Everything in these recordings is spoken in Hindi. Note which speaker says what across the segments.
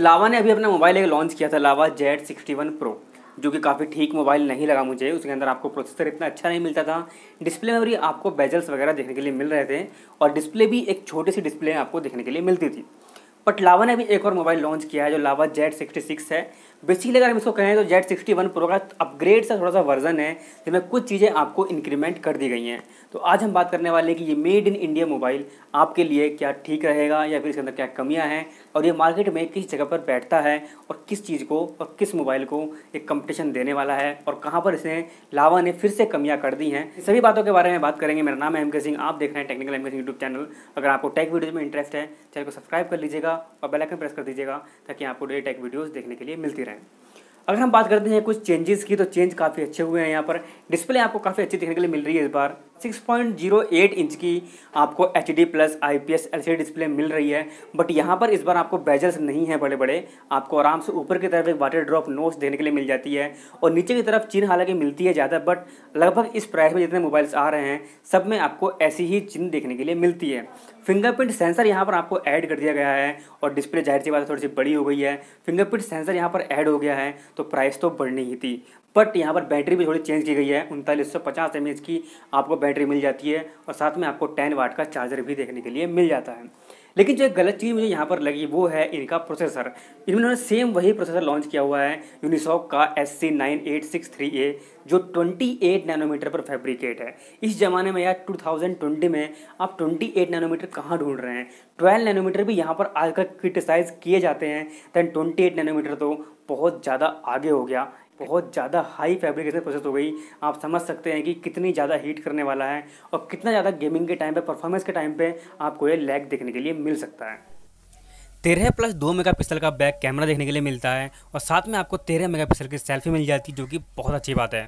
Speaker 1: लावा ने अभी अपना मोबाइल एक लॉन्च किया था, Lava Z sixty one pro जो कि काफ़ी ठीक मोबाइल नहीं लगा मुझे। उसके अंदर आपको प्रोसेसर इतना अच्छा नहीं मिलता था। डिस्प्ले में भी आपको बेजल्स वगैरह देखने के लिए मिल रहे थे और डिस्प्ले भी एक छोटी सी डिस्प्ले आपको देखने के लिए मिलती थी। बट लावा ने भी एक और मोबाइल लॉन्च किया है, जो लावा जेड सिक्सटी सिक्स है। बेसिकली अगर हम इसको कहें तो जेड सिक्सटी वन प्रो का अपग्रेड सा थोड़ा सा वर्जन है, जिसमें कुछ चीज़ें आपको इंक्रीमेंट कर दी गई हैं। तो आज हम बात करने वाले हैं कि ये मेड इन इंडिया मोबाइल आपके लिए क्या ठीक रहेगा या फिर इसके अंदर क्या कमियाँ हैं और ये मार्केट में किस जगह पर बैठता है और किस चीज़ को और किस मोबाइल को एक कंपटीशन देने वाला है और कहाँ पर इसे लावा ने फिर से कमियाँ कर दी हैं। सभी बातों के बारे में बात करेंगे। मेरा नाम है एम के सिंह आप देख रहे हैं टेक्निकल एम के सिंह यूट्यूब चैनल अगर आपको टेक वीडियोज़ में इंटरेस्ट है, चैनल को सब्सक्राइब कर लीजिएगा और बेलाइकन प्रेस कर दीजिएगा ताकि आपको डेली टेक वीडियोज़ देखने के लिए मिलती रहें। अगर हम बात करते हैं कुछ चेंजेस की तो चेंज काफ़ी अच्छे हुए हैं यहाँ पर। डिस्प्ले आपको काफ़ी अच्छी देखने के लिए मिल रही है इस बार। 6.08 इंच की आपको H D plus I P S L C display मिल रही है। बट यहाँ पर इस बार आपको बेजल्स नहीं है बड़े बड़े आपको आराम से ऊपर की तरफ़ एक वाटर ड्रॉप नोट्स देने के लिए मिल जाती है और नीचे की तरफ़ चिन्ह हालाँकि मिलती है ज़्यादा, बट लगभग इस प्राइस में जितने मोबाइल्स आ रहे हैं, सब में आपको ऐसी ही चिन्ह देखने के लिए मिलती है। फिंगरप्रिंट सेंसर यहाँ पर आपको ऐड कर दिया गया है और डिस्प्ले ज़ाहिर सी बात थोड़ी सी बड़ी हो गई है। फिंगरप्रिंट सेंसर यहाँ पर ऐड हो गया है तो प्राइस तो बढ़नी ही थी। बट यहाँ पर बैटरी भी थोड़ी चेंज की गई है, उनतालीस सौ पचास एम की आपको बैटरी मिल जाती है और साथ में आपको टेन वाट का चार्जर भी देखने के लिए मिल जाता है। लेकिन जो एक गलत चीज़ मुझे यहाँ पर लगी, वो है इनका प्रोसेसर। इन्होंने सेम वही प्रोसेसर लॉन्च किया हुआ है यूनिसॉक का S C nine eight six three A जो ट्वेंटी एट नैनोमीटर पर फैब्रिकेट है। इस ज़माने में यार टू थाउज़ेंड ट्वेंटी में आप ट्वेंटी एट नैनोमीटर कहाँ ढूंढ रहे हैं? ट्वेल्व नैनोमीटर भी यहाँ पर आजकल क्रिटिसाइज किए जाते हैं, दैन ट्वेंटी एट नैनोमीटर तो बहुत ज़्यादा आगे हो गया। बहुत ज़्यादा हाई फैब्रिकेशन प्रोसेस हो गई। आप समझ सकते हैं कि कितनी ज़्यादा हीट करने वाला है और कितना ज़्यादा गेमिंग के टाइम पे परफॉर्मेंस के टाइम पे आपको ये लैग देखने के लिए मिल सकता है। तेरह प्लस दो मेगा का बैक कैमरा देखने के लिए मिलता है और साथ में आपको तेरह मेगा की सेल्फी मिल जाती है, जो कि बहुत अच्छी बात है।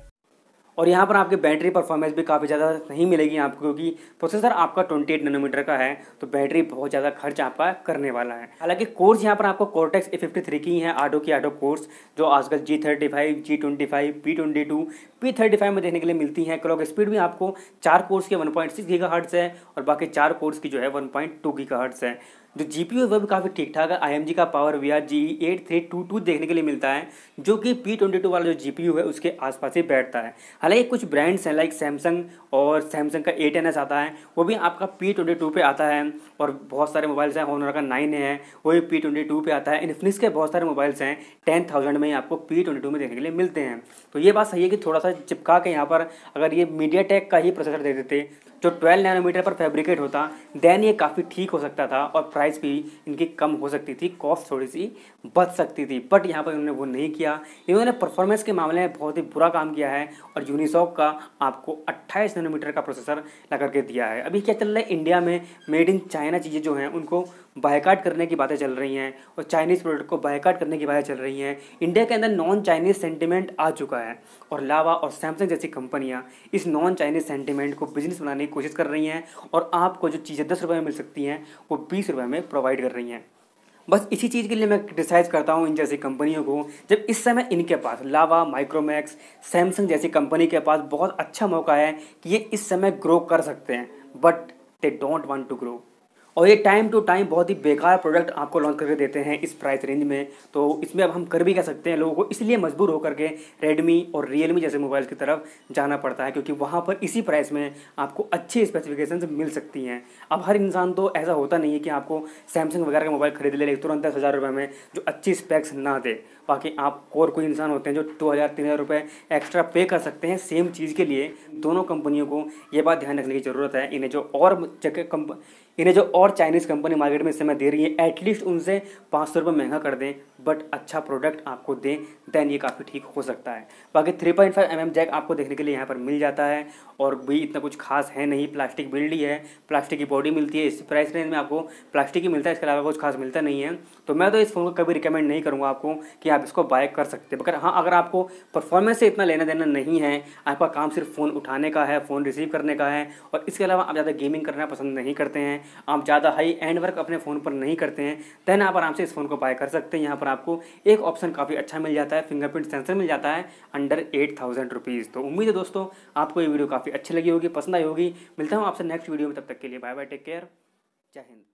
Speaker 1: और यहाँ पर आपके बैटरी परफॉर्मेंस भी काफ़ी ज़्यादा नहीं मिलेगी आपको, क्योंकि प्रोसेसर आपका 28 नैनोमीटर का है तो बैटरी बहुत ज़्यादा खर्च आपका करने वाला है। हालाँकि कोर्स यहाँ पर आपको कोर्टेक्स ए फिफ्टी थ्री की है आडो की आडो कोर्स जो आजकल G thirty five G twenty five P twenty two P thirty five में देखने के लिए मिलती है। क्लॉक स्पीड भी आपको चार कोर्स के one point six gigahertz है और बाकी चार कोर्स की जो है one point two gigahertz है। जो जी पी वह भी काफ़ी ठीक ठाक है आईएमजी का power V R G eight three two two देखने के लिए मिलता है, जो कि पी ट्वेंटी टू वाला जो जी पी है, उसके आसपास ही बैठता है। हालाँकि कुछ ब्रांड्स हैं लाइक सैमसंग और सैमसंग का एट एन एस आता है, वो भी आपका पी ट्वेंटी टू पर आता है, और बहुत सारे मोबाइल्स हैं होनर का नाइन है, वो भी पी ट्वेंटी टू पर आता है। इन्फिनिक्स के बहुत सारे मोबाइल्स हैं टेन थाउज़ेंड में ही आपको पी ट्वेंटी टू में देखने के लिए मिलते हैं। तो ये बात सही है कि थोड़ा सा चिपका के यहाँ पर अगर ये मीडिया टेक का ही प्रोसेसर दे देते जो 12 नैनोमीटर पर फैब्रिकेट होता देन ये काफ़ी ठीक हो सकता था और प्राइस भी इनकी कम हो सकती थी कॉस्ट थोड़ी सी बच सकती थी। बट यहाँ पर इन्होंने वो नहीं किया। इन्होंने परफॉर्मेंस के मामले में बहुत ही बुरा काम किया है और यूनिसॉक का आपको 28 नैनोमीटर का प्रोसेसर लगा के दिया है। अभी क्या चल रहा है? इंडिया में मेड इन चाइना चीज़ें जो हैं, उनको बायकाट करने की बातें चल रही हैं और चाइनीज़ प्रोडक्ट को बायकाट करने की बातें चल रही हैं। इंडिया के अंदर नॉन चाइनीज़ सेंटिमेंट आ चुका है और लावा और सैमसंग जैसी कंपनियाँ इस नॉन चाइनीज़ सेंटिमेंट को बिज़नेस बनाने की कोशिश कर रही हैं और आपको जो चीज़ें दस रुपये में मिल सकती हैं, वो बीस रुपये में प्रोवाइड कर रही हैं। बस इसी चीज़ के लिए मैं क्रिटिसाइज करता हूँ इन जैसी कंपनियों को, जब इस समय इनके पास लावा माइक्रोमैक्स सैमसंग जैसी कंपनी के पास बहुत अच्छा मौका है कि ये इस समय ग्रो कर सकते हैं but they don't want to grow और ये टाइम टू टाइम बहुत ही बेकार प्रोडक्ट आपको लॉन्च करके देते हैं इस प्राइस रेंज में। तो इसमें अब हम कर भी कह सकते हैं? लोगों को इसलिए मजबूर होकर के रेडमी और रियलमी जैसे मोबाइल की तरफ़ जाना पड़ता है, क्योंकि वहाँ पर इसी प्राइस में आपको अच्छी स्पेसिफिकेशन मिल सकती हैं। अब हर इंसान तो ऐसा होता नहीं है कि आपको सैमसंग वगैरह का मोबाइल खरीद ले तुरंत दस हज़ार रुपये में जो अच्छी स्पेक्स ना दे। बाकी आप और कोई इंसान होते हैं जो दो हज़ार, तीन हज़ार रुपये एक्स्ट्रा पे कर सकते हैं सेम चीज़ के लिए। दोनों कंपनियों को ये बात ध्यान रखने की ज़रूरत है। इन्हें जो और जगह इन्हें जो और चाइनीज़ कंपनी मार्केट में इस समय दे रही है एटलीस्ट उनसे पाँच सौ रुपये महँगा कर दें बट अच्छा प्रोडक्ट आपको दें देन ये काफ़ी ठीक हो सकता है। बाकी three point five M M jack आपको देखने के लिए यहाँ पर मिल जाता है, और भी इतना कुछ खास है नहीं प्लास्टिक बिल्ड ही है प्लास्टिक की बॉडी मिलती है, इस प्राइस रेंज में आपको प्लास्टिक ही मिलता है, इसके अलावा कुछ खास मिलता नहीं है। तो मैं तो इस फ़ोन को कभी रिकमेंड नहीं करूँगा आपको कि आप इसको बाय कर सकते मगर हाँ अगर आपको परफॉर्मेंस से इतना लेना देना नहीं है, आपका काम सिर्फ़ फ़ोन उठाने का है फ़ोन रिसीव करने का है, और इसके अलावा आप ज़्यादा गेमिंग करना पसंद नहीं करते हैं आप ज़्यादा हाई एंड वर्क अपने फ़ोन पर नहीं करते हैं देन आप आराम से इस फ़ोन को बाय कर सकते हैं। यहाँ पर आपको एक ऑप्शन काफ़ी अच्छा मिल जाता है फिंगरप्रिंट सेंसर मिल जाता है अंडर एट थाउज़ेंड रुपीज़ तो उम्मीद है दोस्तों, आपको ये वीडियो काफ़ी अच्छी लगी होगी, पसंद आई होगी। मिलता हूँ आपसे नेक्स्ट वीडियो में, तब तक के लिए बाय बाय टेक केयर जय हिंद।